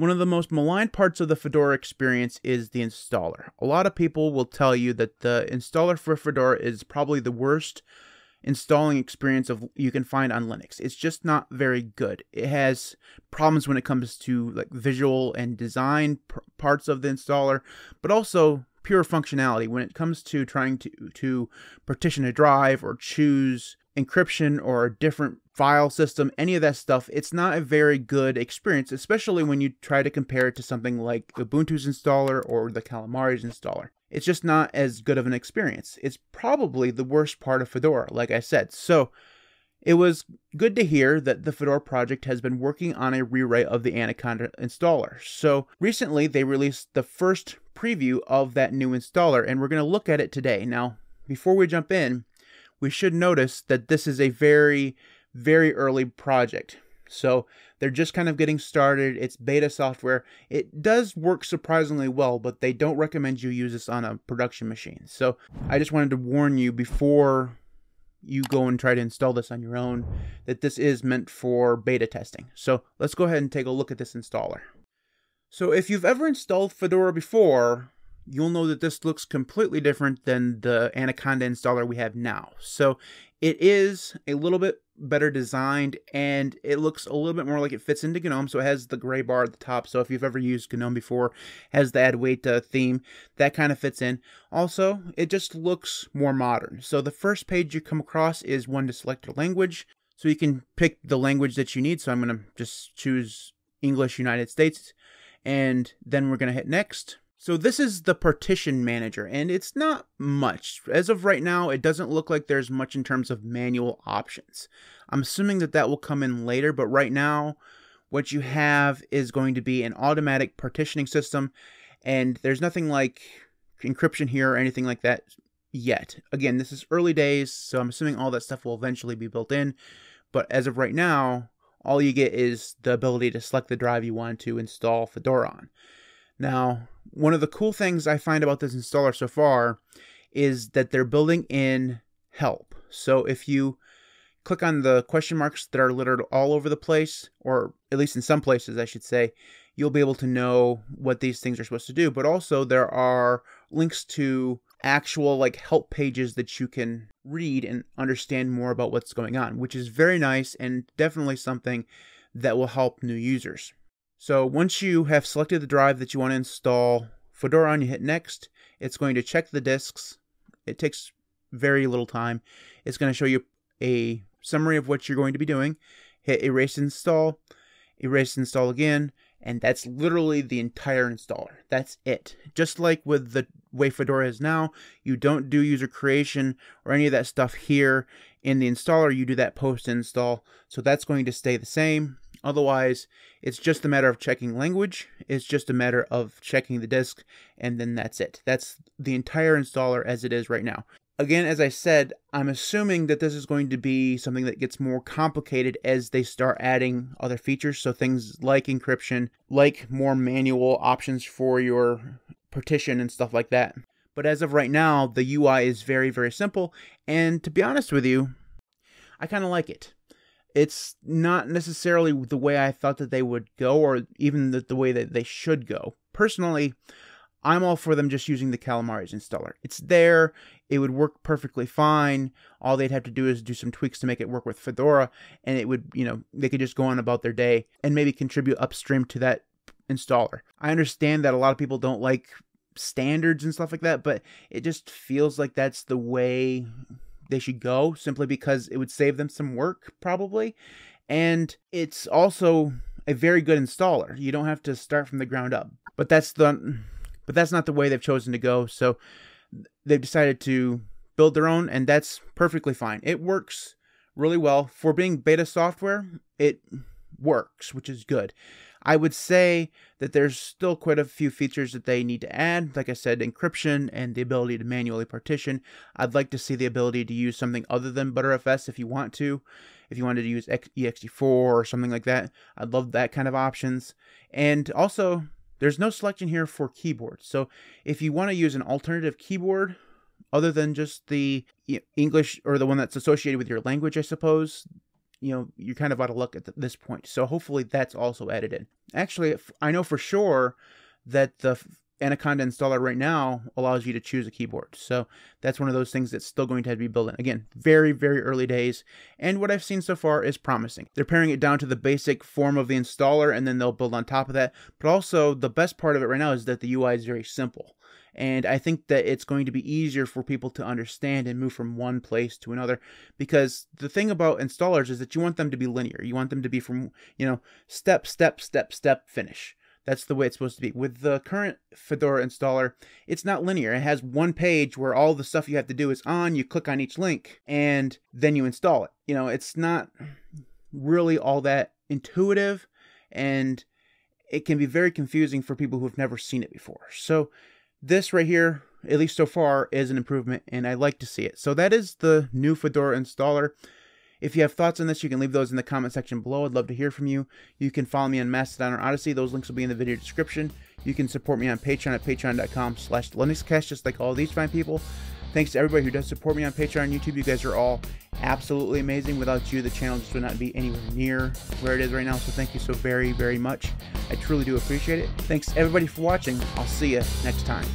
One of the most maligned parts of the Fedora experience is the installer. A lot of people will tell you that the installer for Fedora is probably the worst installing experience of you can find on Linux. It's just not very good. It has problems when it comes to like visual and design parts of the installer, but also pure functionality when it comes to trying to to partition a drive or choose encryption or different file system, any of that stuff, it's not a very good experience, especially when you try to compare it to something like Ubuntu's installer or the Calamares installer. It's just not as good of an experience. It's probably the worst part of Fedora, like I said. So it was good to hear that the Fedora project has been working on a rewrite of the Anaconda installer. So recently they released the first preview of that new installer, and we're going to look at it today. Now, before we jump in, we should notice that this is a very, very early project. So they're just kind of getting started. It's beta software. It does work surprisingly well, but they don't recommend you use this on a production machine. So I just wanted to warn you before you go and try to install this on your own that this is meant for beta testing. So let's go ahead and take a look at this installer. So if you've ever installed Fedora before, you'll know that this looks completely different than the Anaconda installer we have now. So it is a little bit better designed and it looks a little bit more like it fits into GNOME. So it has the gray bar at the top. So if you've ever used GNOME before, has the Adwaita uh, theme, that kind of fits in. Also, it just looks more modern. So the first page you come across is one to select a language. So you can pick the language that you need. So I'm going to just choose English United States. And then we're going to hit next. So this is the partition manager and it's not much. As of right now, it doesn't look like there's much in terms of manual options. I'm assuming that that will come in later, but right now what you have is going to be an automatic partitioning system and there's nothing like encryption here or anything like that yet. Again, this is early days, so I'm assuming all that stuff will eventually be built in, but as of right now, all you get is the ability to select the drive you want to install Fedora on. Now, one of the cool things I find about this installer so far is that they're building in help. So if you click on the question marks that are littered all over the place, or at least in some places, I should say, you'll be able to know what these things are supposed to do. But also, there are links to actual like help pages that you can read and understand more about what's going on, which is very nice and definitely something that will help new users. So once you have selected the drive that you want to install Fedora on, you hit next. It's going to check the disks. It takes very little time. It's going to show you a summary of what you're going to be doing. Hit erase install, erase install again, and that's literally the entire installer. That's it. Just like with the way Fedora is now, you don't do user creation or any of that stuff here in the installer. You do that post install. So that's going to stay the same. Otherwise, it's just a matter of checking language. It's just a matter of checking the disk, and then that's it. That's the entire installer as it is right now. Again, as I said, I'm assuming that this is going to be something that gets more complicated as they start adding other features. So things like encryption, like more manual options for your partition and stuff like that. But as of right now, the UI is very, very simple. And to be honest with you, I kind of like it it's not necessarily the way I thought that they would go, or even the, the way that they should go. Personally, I'm all for them just using the Calamares installer. It's there, it would work perfectly fine. All they'd have to do is do some tweaks to make it work with Fedora, and it would, you know, they could just go on about their day and maybe contribute upstream to that installer. I understand that a lot of people don't like standards and stuff like that, but it just feels like that's the way they should go simply because it would save them some work probably. And it's also a very good installer. You don't have to start from the ground up. But that's the but that's not the way they've chosen to go. So they've decided to build their own and that's perfectly fine. It works really well. For being beta software it works which is good I would say that there's still quite a few features that they need to add. Like I said, encryption and the ability to manually partition. I'd like to see the ability to use something other than Btrfs if you want to. If you wanted to use ext4 or something like that, I'd love that kind of options. And also, there's no selection here for keyboards. So if you want to use an alternative keyboard other than just the English or the one that's associated with your language, I suppose, you know you're kind of out of luck at this point. So hopefully that's also added in. Actually, I know for sure that the Anaconda installer right now allows you to choose a keyboard. So that's one of those things that's still going to to be built in. Again, very, very early days. And what I've seen so far is promising. They're paring it down to the basic form of the installer and then they'll build on top of that. But also, the best part of it right now is that the UI is very simple. And I think that it's going to be easier for people to understand and move from one place to another. Because the thing about installers is that you want them to be linear. You want them to be from, you know, step, step, step, step, finish. That's the way it's supposed to be. With the current Fedora installer, it's not linear. It has one page where all the stuff you have to do is on, you click on each link, and then you install it. You know, it's not really all that intuitive, and it can be very confusing for people who have never seen it before. So, this right here, at least so far, is an improvement, and I like to see it. So, that is the new Fedora installer. If you have thoughts on this, you can leave those in the comment section below. I'd love to hear from you. You can follow me on Mastodon or Odysee. Those links will be in the video description. You can support me on Patreon at patreon.com slash linuxcast, just like all these fine people. Thanks to everybody who does support me on Patreon and YouTube. You guys are all absolutely amazing. Without you, the channel just would not be anywhere near where it is right now. So thank you so very, very much. I truly do appreciate it. Thanks everybody for watching. I'll see you next time.